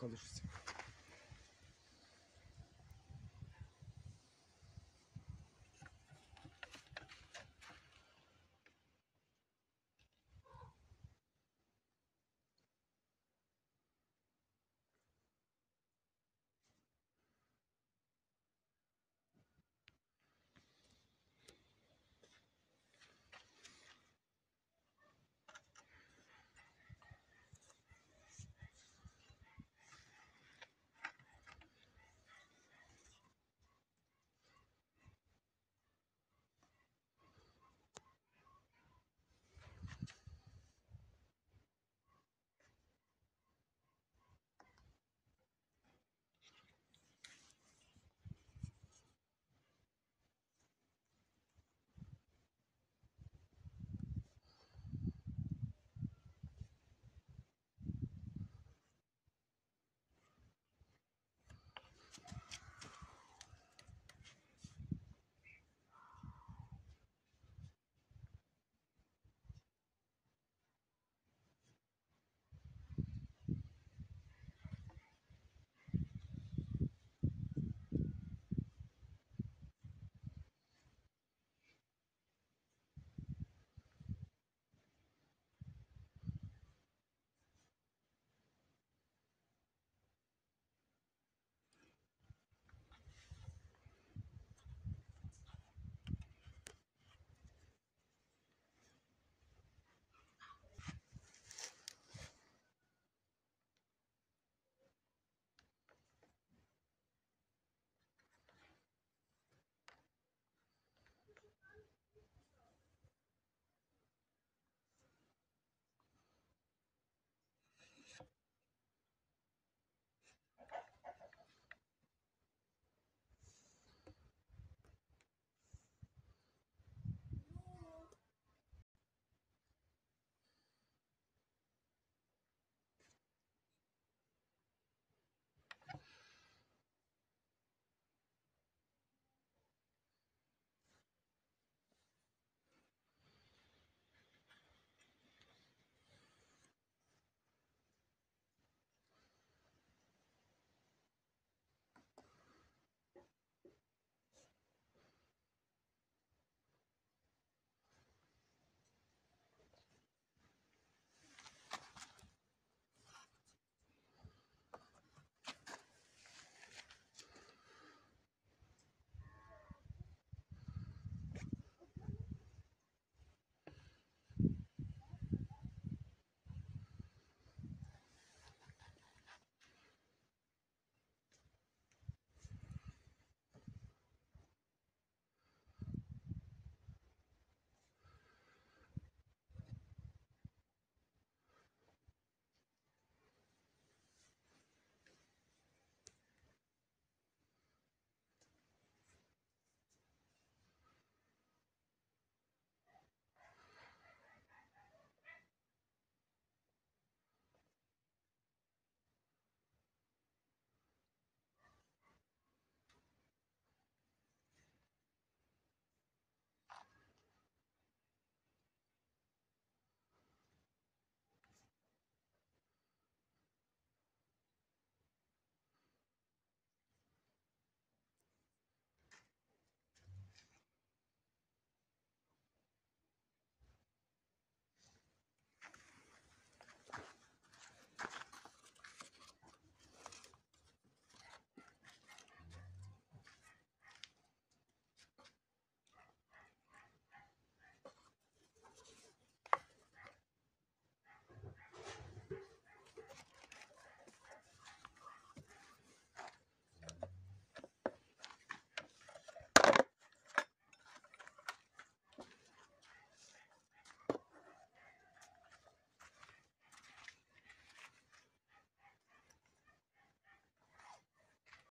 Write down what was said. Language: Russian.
залишиться.